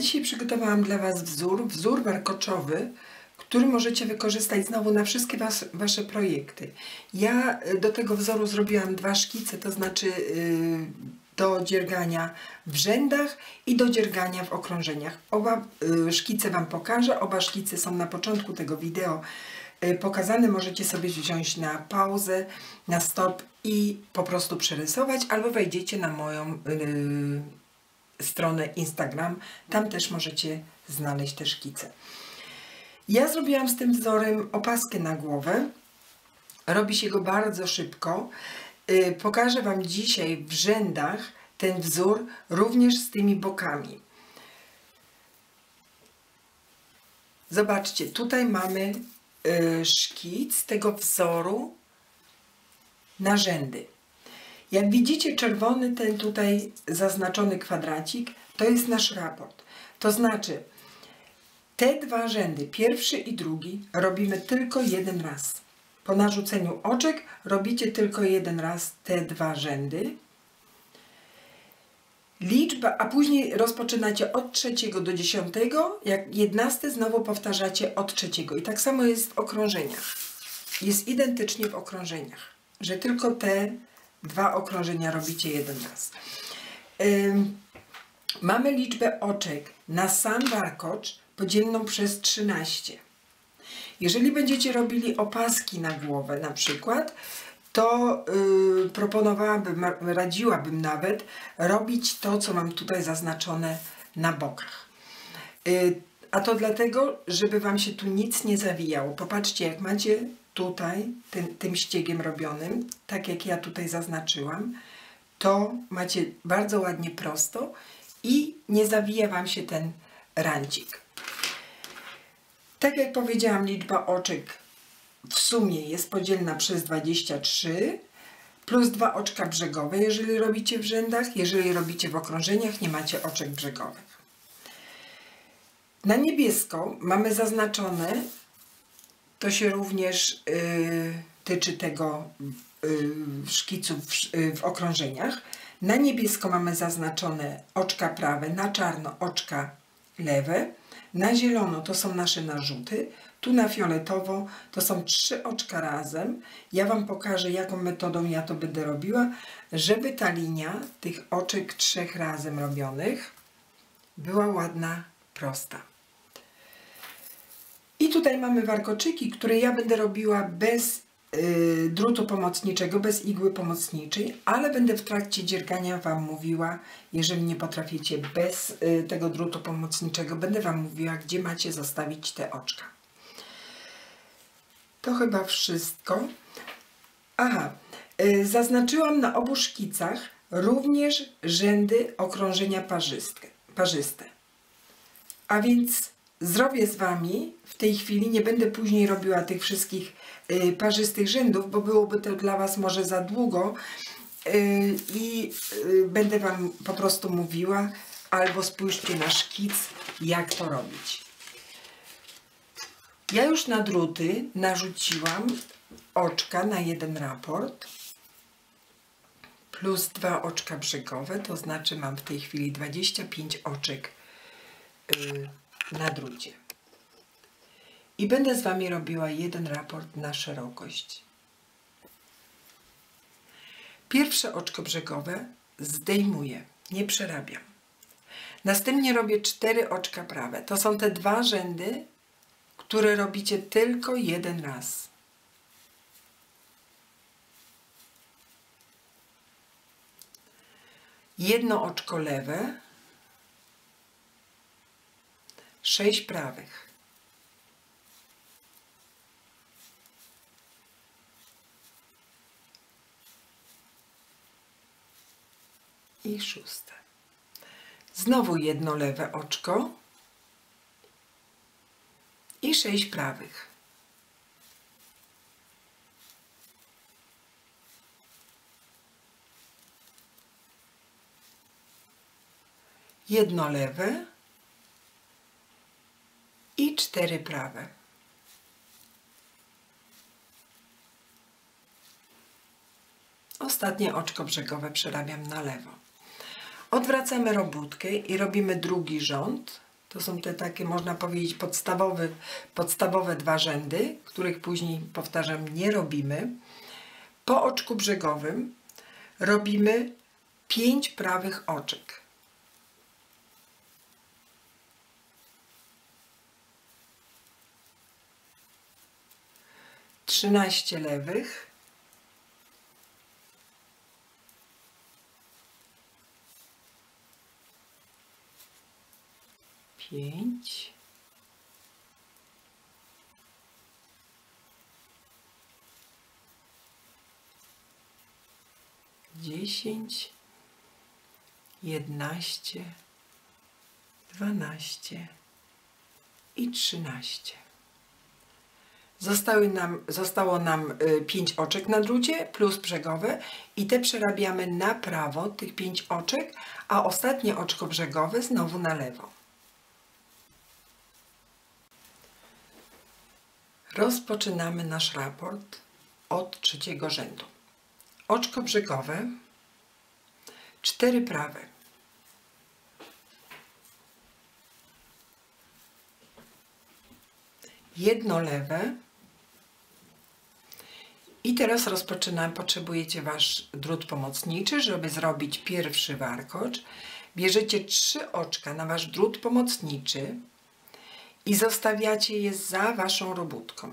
Dzisiaj przygotowałam dla Was wzór, wzór warkoczowy, który możecie wykorzystać znowu na wszystkie was, Wasze projekty. Ja y, do tego wzoru zrobiłam dwa szkice, to znaczy yy, do dziergania w rzędach i do dziergania w okrążeniach. Oba yy, szkice Wam pokażę, oba szkice są na początku tego wideo yy, pokazane. Możecie sobie wziąć na pauzę, na stop i po prostu przerysować, albo wejdziecie na moją yy, stronę Instagram. Tam też możecie znaleźć te szkice. Ja zrobiłam z tym wzorem opaskę na głowę. Robi się go bardzo szybko. Yy, pokażę Wam dzisiaj w rzędach ten wzór również z tymi bokami. Zobaczcie, tutaj mamy yy, szkic tego wzoru na rzędy. Jak widzicie czerwony ten tutaj zaznaczony kwadracik, to jest nasz raport. To znaczy te dwa rzędy, pierwszy i drugi, robimy tylko jeden raz. Po narzuceniu oczek robicie tylko jeden raz te dwa rzędy. Liczba, a później rozpoczynacie od trzeciego do dziesiątego, jak jednasty znowu powtarzacie od trzeciego. I tak samo jest w okrążeniach. Jest identycznie w okrążeniach, że tylko te dwa okrążenia robicie jeden raz. Mamy liczbę oczek na sam warkocz podzielną przez 13. Jeżeli będziecie robili opaski na głowę na przykład, to yy, proponowałabym, radziłabym nawet robić to, co mam tutaj zaznaczone na bokach. Yy, a to dlatego, żeby Wam się tu nic nie zawijało. Popatrzcie, jak macie tutaj tym, tym ściegiem robionym, tak jak ja tutaj zaznaczyłam, to macie bardzo ładnie prosto i nie zawija Wam się ten rancik. Tak jak powiedziałam, liczba oczek w sumie jest podzielna przez 23 plus dwa oczka brzegowe, jeżeli robicie w rzędach. Jeżeli robicie w okrążeniach, nie macie oczek brzegowych. Na niebiesko mamy zaznaczone, to się również yy, tyczy tego yy, szkicu yy, w okrążeniach. Na niebiesko mamy zaznaczone oczka prawe, na czarno oczka lewe. Na zielono to są nasze narzuty, tu na fioletowo to są trzy oczka razem. Ja Wam pokażę, jaką metodą ja to będę robiła, żeby ta linia tych oczek trzech razem robionych była ładna, prosta. I tutaj mamy warkoczyki, które ja będę robiła bez y, drutu pomocniczego, bez igły pomocniczej, ale będę w trakcie dziergania Wam mówiła, jeżeli nie potraficie bez y, tego drutu pomocniczego, będę Wam mówiła, gdzie macie zostawić te oczka. To chyba wszystko. Aha, y, zaznaczyłam na obu szkicach również rzędy okrążenia parzyste. parzyste. A więc zrobię z Wami. W tej chwili, nie będę później robiła tych wszystkich y, parzystych rzędów, bo byłoby to dla Was może za długo. Y, i y, będę Wam po prostu mówiła, albo spójrzcie na szkic, jak to robić. Ja już na druty narzuciłam oczka na jeden raport. Plus dwa oczka brzegowe, to znaczy mam w tej chwili 25 oczek na drucie. I będę z Wami robiła jeden raport na szerokość. Pierwsze oczko brzegowe zdejmuję, nie przerabiam. Następnie robię cztery oczka prawe. To są te dwa rzędy, które robicie tylko jeden raz. Jedno oczko lewe, sześć prawych. I szóste. Znowu jedno lewe oczko i sześć prawych. Jedno lewe i cztery prawe. Ostatnie oczko brzegowe przerabiam na lewo. Odwracamy robótkę i robimy drugi rząd. To są te takie, można powiedzieć, podstawowe, podstawowe dwa rzędy, których później, powtarzam, nie robimy. Po oczku brzegowym robimy pięć prawych oczek. Trzynaście lewych. Pięć. dziesięć, jedenaście, dwanaście i trzynaście. Zostały nam, zostało nam y, pięć oczek na drucie plus brzegowe i te przerabiamy na prawo, tych pięć oczek, a ostatnie oczko brzegowe znowu na lewo. Rozpoczynamy nasz raport od trzeciego rzędu oczko brzegowe, cztery prawe. Jedno lewe. I teraz rozpoczynamy, potrzebujecie Wasz drut pomocniczy, żeby zrobić pierwszy warkocz. Bierzecie trzy oczka na Wasz drut pomocniczy i zostawiacie je za Waszą robótką.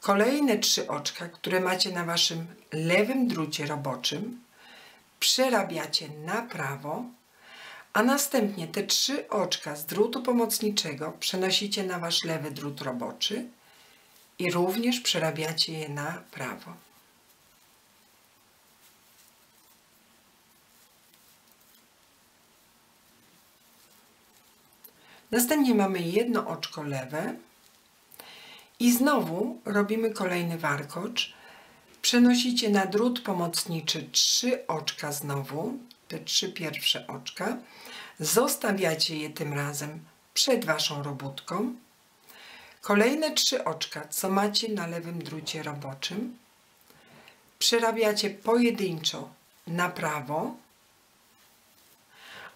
Kolejne trzy oczka, które macie na waszym lewym drucie roboczym, przerabiacie na prawo, a następnie te trzy oczka z drutu pomocniczego przenosicie na wasz lewy drut roboczy i również przerabiacie je na prawo. Następnie mamy jedno oczko lewe, i znowu robimy kolejny warkocz. Przenosicie na drut pomocniczy trzy oczka znowu, te trzy pierwsze oczka. Zostawiacie je tym razem przed Waszą robótką. Kolejne trzy oczka, co macie na lewym drucie roboczym, przerabiacie pojedynczo na prawo,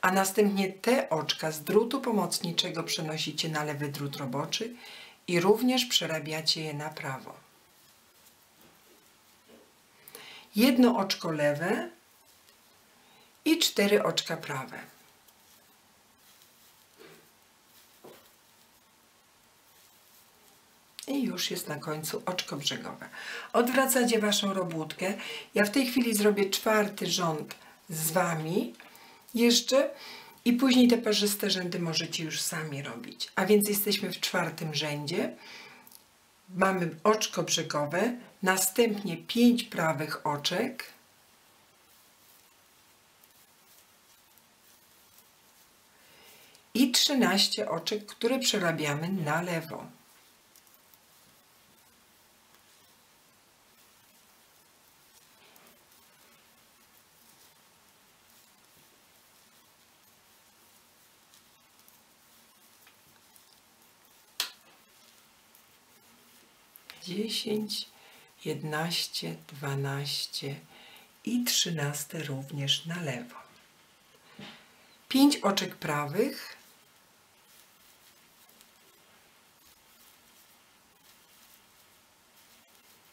a następnie te oczka z drutu pomocniczego przenosicie na lewy drut roboczy i również przerabiacie je na prawo. Jedno oczko lewe i cztery oczka prawe. I już jest na końcu oczko brzegowe. Odwracacie Waszą robótkę. Ja w tej chwili zrobię czwarty rząd z Wami. Jeszcze i później te parzyste rzędy możecie już sami robić. A więc jesteśmy w czwartym rzędzie. Mamy oczko brzegowe, następnie pięć prawych oczek. I 13 oczek, które przerabiamy na lewo. Dziesięć, jedenaście, dwanaście i trzynaste również na lewo. Pięć oczek prawych.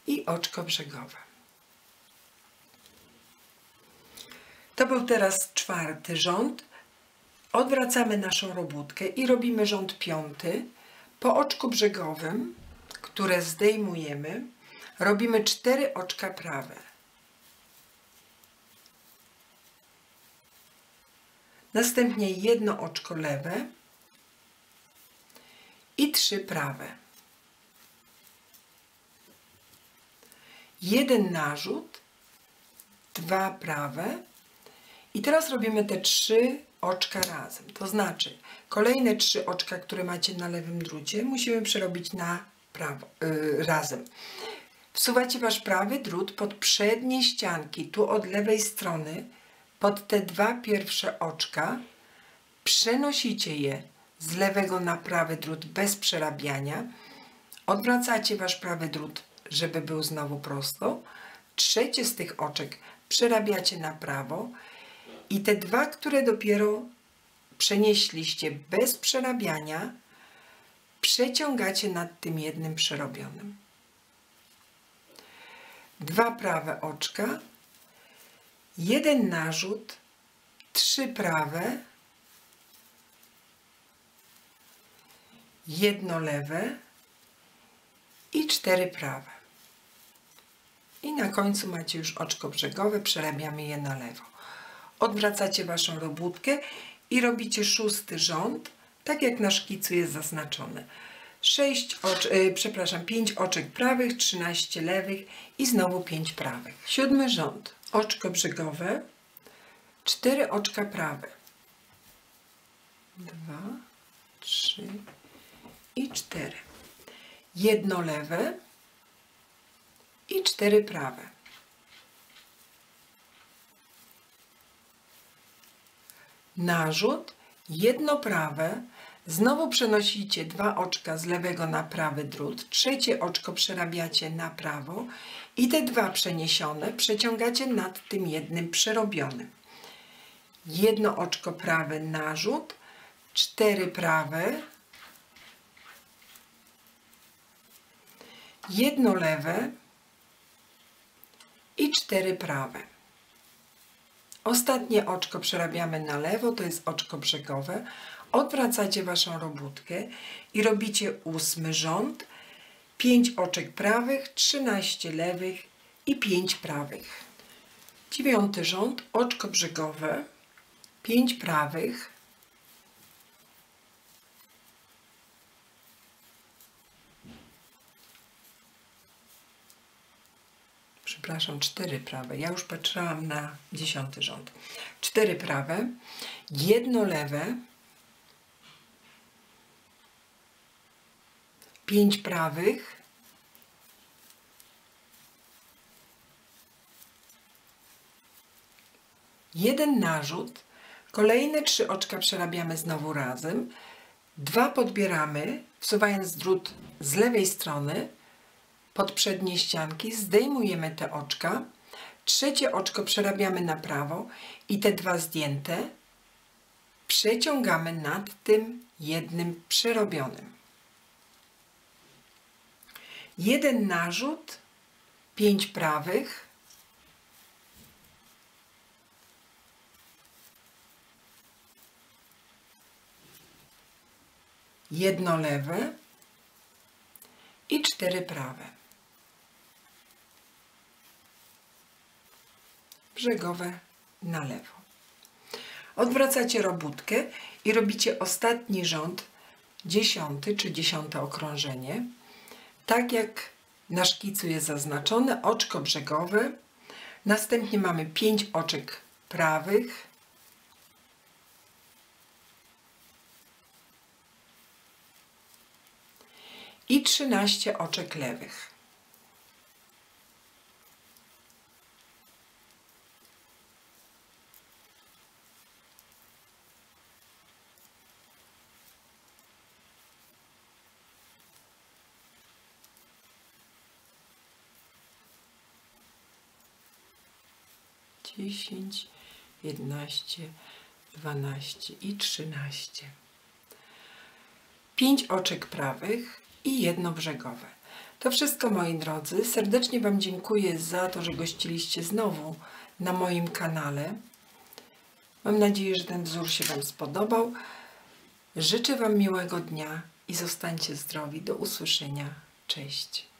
I oczko brzegowe. To był teraz czwarty rząd. Odwracamy naszą robótkę i robimy rząd piąty. Po oczku brzegowym które zdejmujemy, robimy cztery oczka prawe. Następnie jedno oczko lewe i trzy prawe. Jeden narzut, dwa prawe i teraz robimy te trzy oczka razem. To znaczy kolejne trzy oczka, które macie na lewym drucie musimy przerobić na prawo, yy, razem. Wsuwacie wasz prawy drut pod przednie ścianki, tu od lewej strony, pod te dwa pierwsze oczka. Przenosicie je z lewego na prawy drut bez przerabiania. Odwracacie wasz prawy drut, żeby był znowu prosto. Trzecie z tych oczek przerabiacie na prawo I te dwa, które dopiero przenieśliście bez przerabiania, przeciągacie nad tym jednym przerobionym. Dwa prawe oczka, jeden narzut, trzy prawe, jedno lewe i cztery prawe. I na końcu macie już oczko brzegowe, przerabiamy je na lewo. Odwracacie Waszą robótkę i robicie szósty rząd, tak jak na szkicu jest zaznaczone. 6 ocz, yy, przepraszam, 5 oczek prawych, 13 lewych i znowu 5 prawych. Siódmy rząd. Oczko brzegowe, 4 oczka prawe. 2, 3 i 4. Jedno lewe i 4 prawe. Narzut, jedno prawe, Znowu przenosicie dwa oczka z lewego na prawy drut, trzecie oczko przerabiacie na prawo i te dwa przeniesione przeciągacie nad tym jednym przerobionym. Jedno oczko prawe narzut, cztery prawe, jedno lewe i cztery prawe. Ostatnie oczko przerabiamy na lewo, to jest oczko brzegowe. Odwracacie Waszą robótkę i robicie ósmy rząd, 5 oczek prawych, 13 lewych i 5 prawych. Dziewiąty rząd, oczko brzegowe, 5 prawych, przepraszam, cztery prawe. Ja już patrzyłam na dziesiąty rząd. Cztery prawe, jedno lewe, pięć prawych, jeden narzut, kolejne trzy oczka przerabiamy znowu razem, dwa podbieramy, wsuwając drut z lewej strony pod przednie ścianki, zdejmujemy te oczka, trzecie oczko przerabiamy na prawo i te dwa zdjęte przeciągamy nad tym jednym przerobionym jeden narzut, pięć prawych, jedno lewe i cztery prawe. Brzegowe na lewo. Odwracacie robótkę i robicie ostatni rząd, dziesiąty czy dziesiąte okrążenie tak jak na szkicu jest zaznaczone, oczko brzegowe. Następnie mamy 5 oczek prawych. I 13 oczek lewych. Dziesięć, jedenaście, dwanaście i trzynaście. Pięć oczek prawych i jedno brzegowe. To wszystko moi drodzy. Serdecznie Wam dziękuję za to, że gościliście znowu na moim kanale. Mam nadzieję, że ten wzór się Wam spodobał. Życzę Wam miłego dnia i zostańcie zdrowi. Do usłyszenia. Cześć.